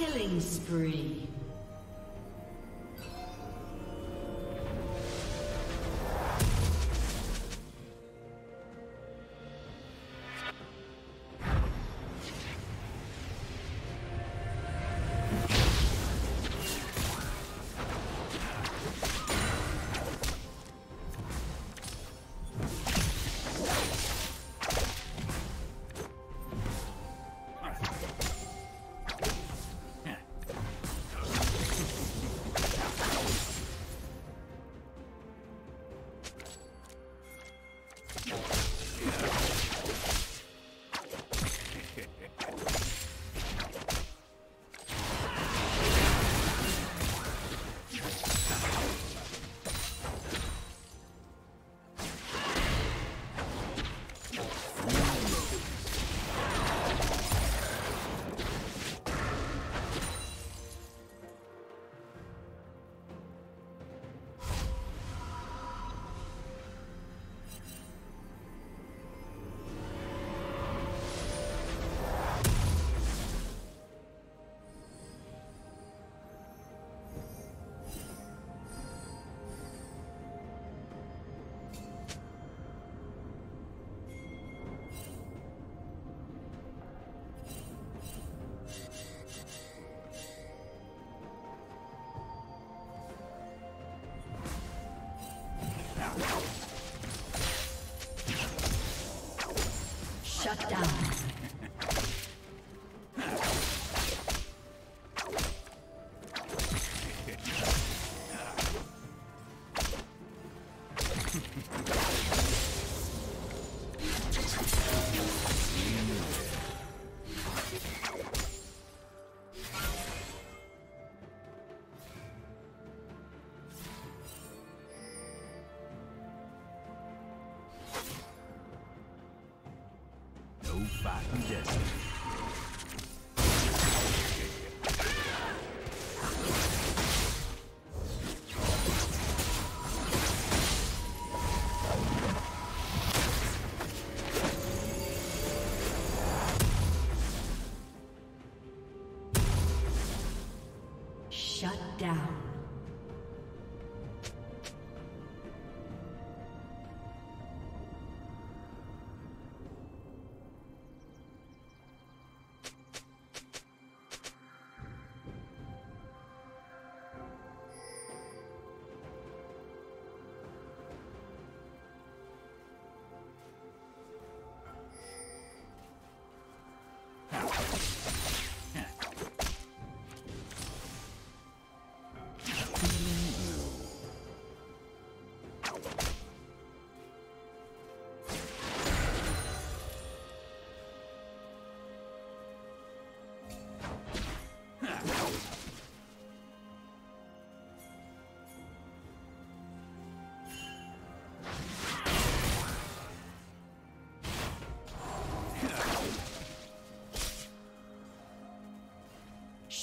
Killing spree. Shut down. Down.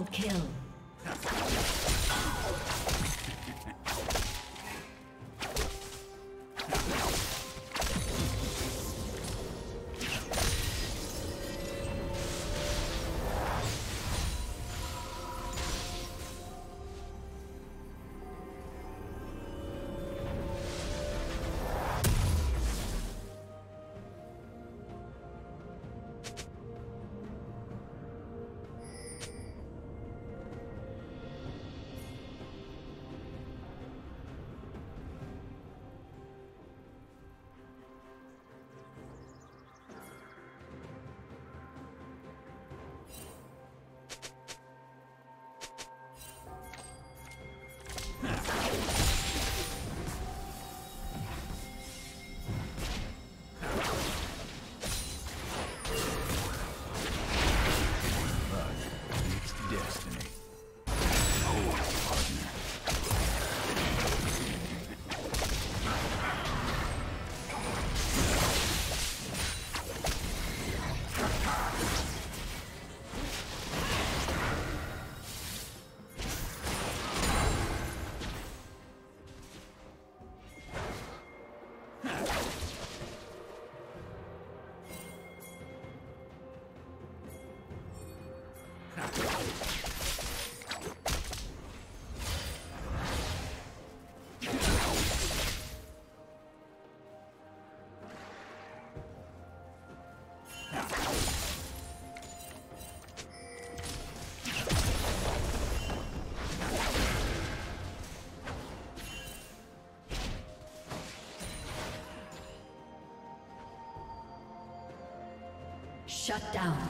Double kill. Shut down.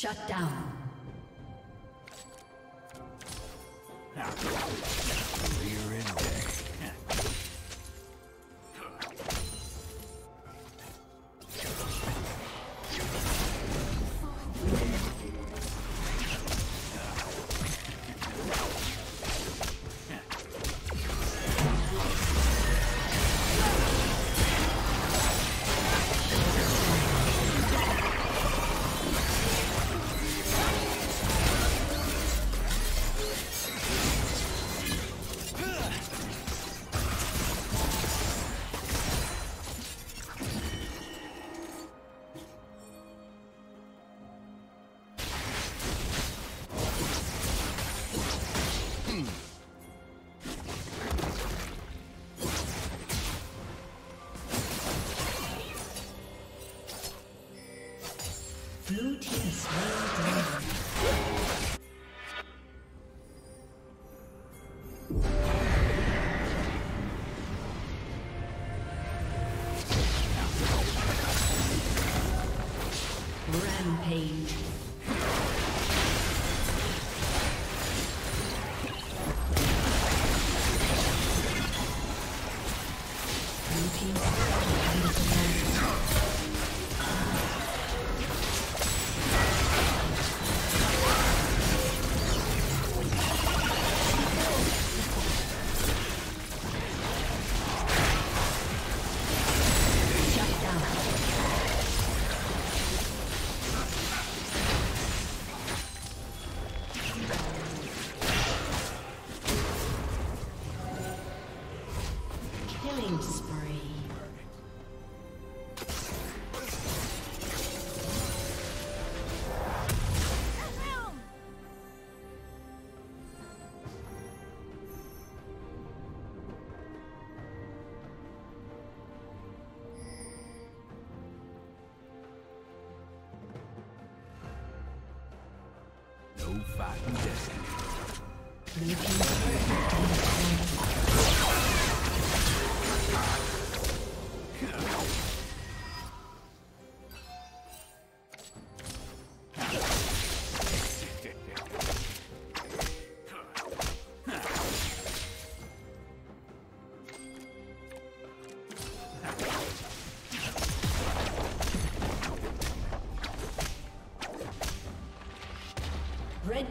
Shut down. Fighting destiny.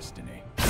destiny.